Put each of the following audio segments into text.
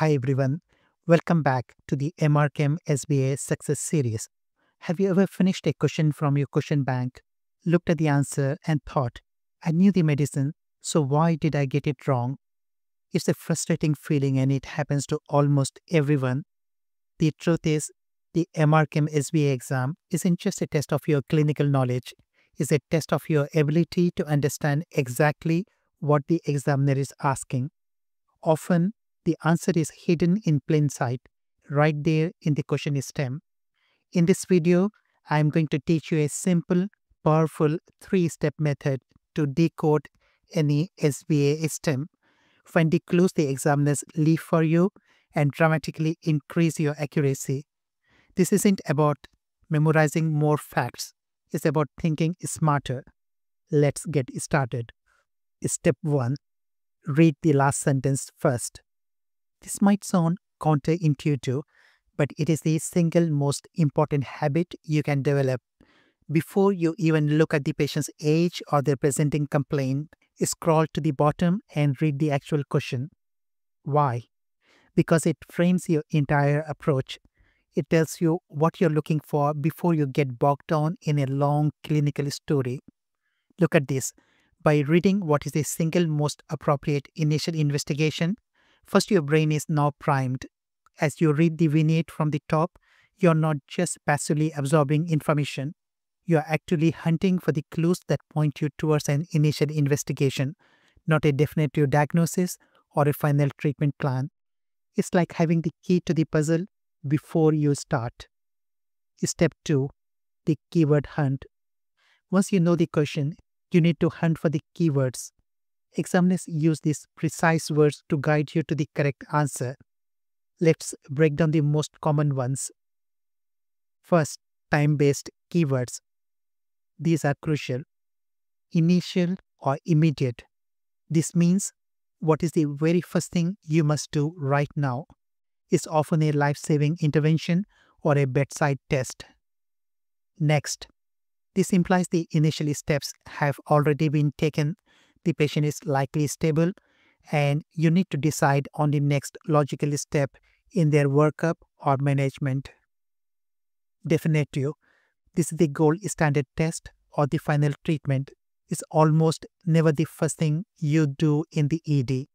Hi everyone, welcome back to the MRCEM SBA Success Series. Have you ever finished a question from your question bank, looked at the answer, and thought, I knew the medicine, so why did I get it wrong? It's a frustrating feeling and it happens to almost everyone. The truth is, the MRCEM SBA exam isn't just a test of your clinical knowledge, it's a test of your ability to understand exactly what the examiner is asking. Often, the answer is hidden in plain sight, right there in the question stem. In this video, I am going to teach you a simple, powerful three-step method to decode any SBA stem, find the clues the examiners leave for you, and dramatically increase your accuracy. This isn't about memorizing more facts, it's about thinking smarter. Let's get started. Step 1 Read the last sentence first. This might sound counterintuitive, but it is the single most important habit you can develop. Before you even look at the patient's age or their presenting complaint, scroll to the bottom and read the actual question. Why? Because it frames your entire approach. It tells you what you're looking for before you get bogged down in a long clinical story. Look at this. By reading what is the single most appropriate initial investigation, First, your brain is now primed. As you read the vignette from the top, you're not just passively absorbing information, you are actually hunting for the clues that point you towards an initial investigation, not a definitive diagnosis or a final treatment plan. It's like having the key to the puzzle before you start. Step 2 The Keyword Hunt. Once you know the question, you need to hunt for the keywords. Examiners use these precise words to guide you to the correct answer. Let's break down the most common ones. First, time-based keywords. These are crucial. Initial or immediate. This means what is the very first thing you must do right now. It's often a life-saving intervention or a bedside test. Next, this implies the initial steps have already been taken the patient is likely stable and you need to decide on the next logical step in their workup or management. Definitive. This is the gold standard test or the final treatment is almost never the first thing you do in the ED.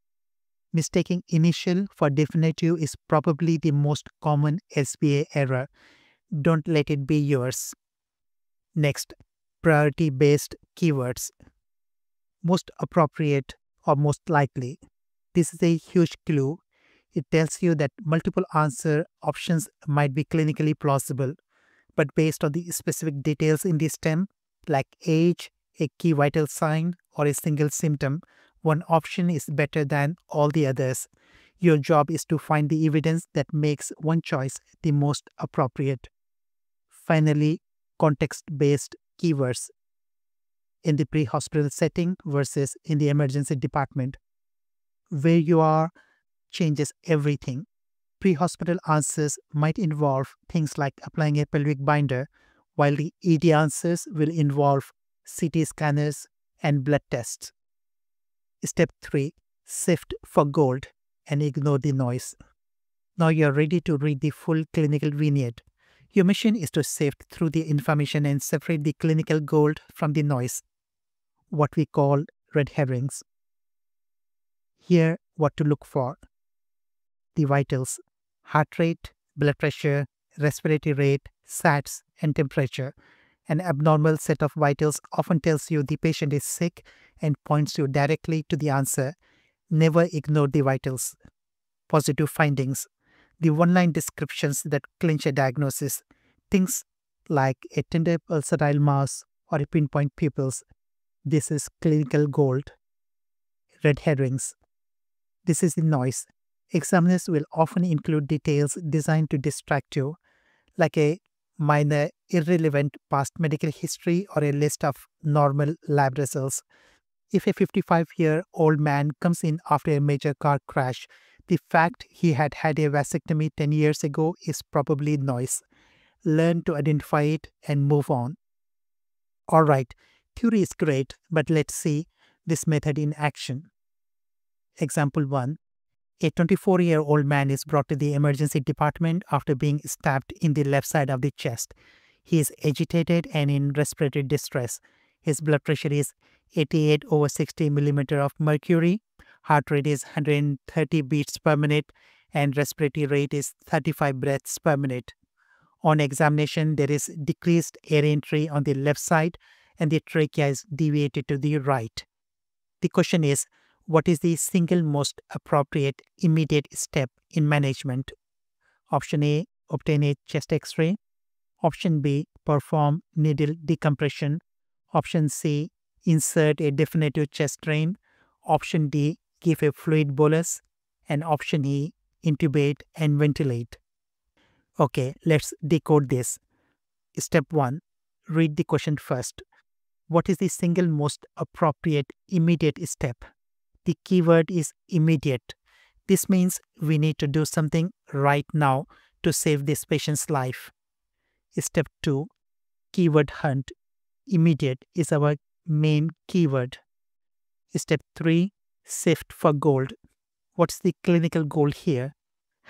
Mistaking initial for definitive is probably the most common SBA error. Don't let it be yours. Next, priority based keywords most appropriate or most likely. This is a huge clue. It tells you that multiple answer options might be clinically plausible, but based on the specific details in the stem, like age, a key vital sign, or a single symptom, one option is better than all the others. Your job is to find the evidence that makes one choice the most appropriate. Finally, context based keywords in the pre-hospital setting versus in the emergency department. Where you are changes everything. Pre-hospital answers might involve things like applying a pelvic binder, while the ED answers will involve CT scanners and blood tests. Step 3. Sift for gold and ignore the noise. Now you're ready to read the full clinical vignette. Your mission is to sift through the information and separate the clinical gold from the noise what we call red herrings. Here, what to look for. The vitals, heart rate, blood pressure, respiratory rate, SATs, and temperature. An abnormal set of vitals often tells you the patient is sick and points you directly to the answer. Never ignore the vitals. Positive findings. The one-line descriptions that clinch a diagnosis. Things like a tender pulsatile mass or a pinpoint pupils this is clinical gold. Red herrings. This is the noise. Examiners will often include details designed to distract you, like a minor irrelevant past medical history or a list of normal lab results. If a 55 year old man comes in after a major car crash, the fact he had had a vasectomy 10 years ago is probably noise. Learn to identify it and move on. Alright, Theory is great, but let's see this method in action. Example 1. A 24 year old man is brought to the emergency department after being stabbed in the left side of the chest. He is agitated and in respiratory distress. His blood pressure is 88 over 60 millimeter of mercury. Heart rate is 130 beats per minute and respiratory rate is 35 breaths per minute. On examination, there is decreased air entry on the left side and the trachea is deviated to the right. The question is, what is the single most appropriate immediate step in management? Option A, obtain a chest x-ray. Option B, perform needle decompression. Option C, insert a definitive chest drain. Option D, give a fluid bolus. And option E, intubate and ventilate. Okay, let's decode this. Step 1. Read the question first. What is the single most appropriate immediate step? The keyword is immediate. This means we need to do something right now to save this patient's life. Step 2. Keyword hunt. Immediate is our main keyword. Step 3. Sift for gold. What's the clinical goal here?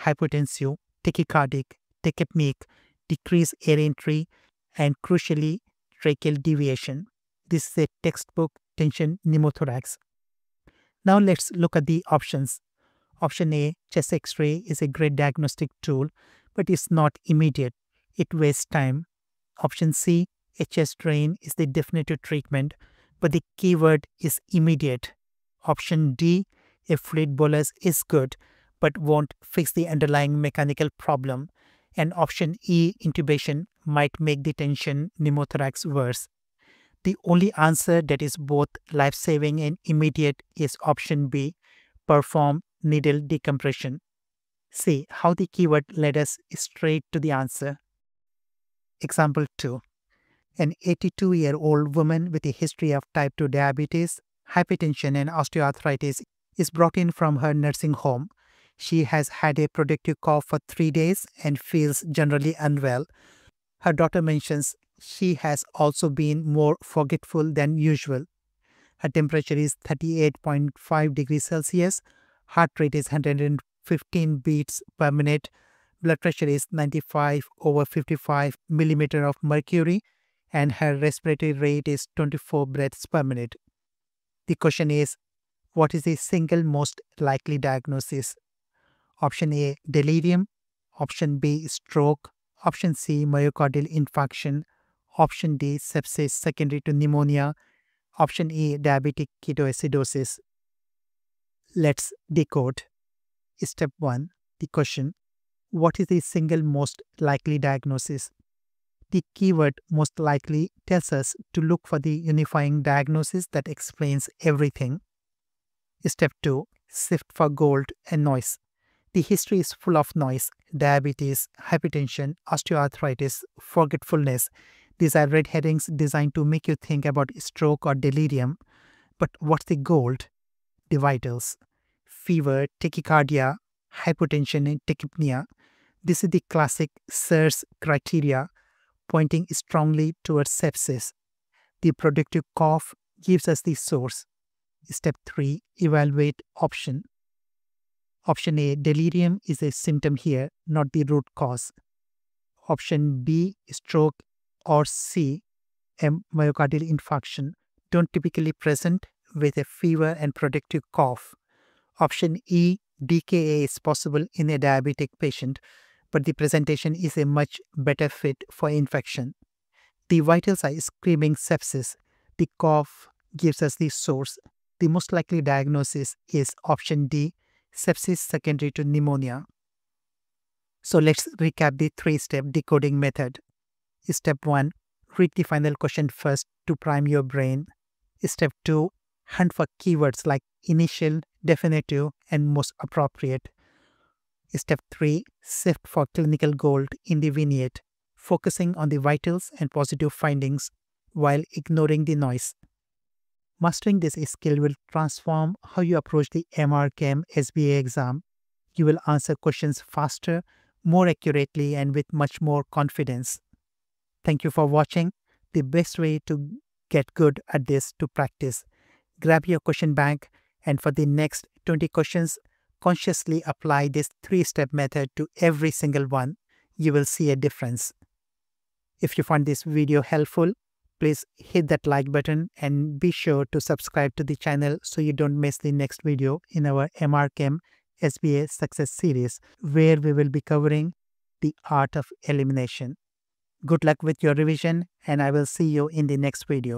Hypotensive, tachycardic, tachypneic, decreased air entry, and crucially, tracheal deviation. This is a textbook tension pneumothorax. Now let's look at the options. Option A, chest x-ray is a great diagnostic tool, but it's not immediate. It wastes time. Option C, a chest drain is the definitive treatment, but the keyword is immediate. Option D, a fluid bolus is good, but won't fix the underlying mechanical problem. And option E, intubation, might make the tension pneumothorax worse. The only answer that is both life-saving and immediate is option B, perform needle decompression. See how the keyword led us straight to the answer. Example 2. An 82-year-old woman with a history of type 2 diabetes, hypertension and osteoarthritis is brought in from her nursing home. She has had a productive cough for three days and feels generally unwell. Her daughter mentions she has also been more forgetful than usual. Her temperature is 38.5 degrees Celsius, heart rate is 115 beats per minute, blood pressure is 95 over 55 millimeter of mercury, and her respiratory rate is 24 breaths per minute. The question is, what is the single most likely diagnosis? Option A, delirium. Option B, stroke. Option C, myocardial infarction. Option D, sepsis secondary to pneumonia. Option E, diabetic ketoacidosis. Let's decode. Step 1. The question What is the single most likely diagnosis? The keyword most likely tells us to look for the unifying diagnosis that explains everything. Step 2. Sift for gold and noise. The history is full of noise, diabetes, hypertension, osteoarthritis, forgetfulness. These are red herrings designed to make you think about stroke or delirium. But what's the gold? Vitals. Fever, tachycardia, hypotension, and tachypnea. This is the classic SIRS criteria, pointing strongly towards sepsis. The productive cough gives us the source. Step 3 Evaluate option. Option A Delirium is a symptom here, not the root cause. Option B Stroke or C, a myocardial infarction, don't typically present with a fever and productive cough. Option E, DKA is possible in a diabetic patient, but the presentation is a much better fit for infection. The vitals are screaming sepsis. The cough gives us the source. The most likely diagnosis is option D, sepsis secondary to pneumonia. So let's recap the three-step decoding method. Step 1. Read the final question first to prime your brain. Step 2. Hunt for keywords like initial, definitive, and most appropriate. Step 3. Sift for clinical gold in the vignette, focusing on the vitals and positive findings while ignoring the noise. Mastering this skill will transform how you approach the MRCEM SBA exam. You will answer questions faster, more accurately, and with much more confidence. Thank you for watching. The best way to get good at this to practice. Grab your question bank and for the next 20 questions, consciously apply this three step method to every single one, you will see a difference. If you find this video helpful, please hit that like button and be sure to subscribe to the channel so you don't miss the next video in our MRCEM SBA success series where we will be covering the art of elimination. Good luck with your revision and I will see you in the next video.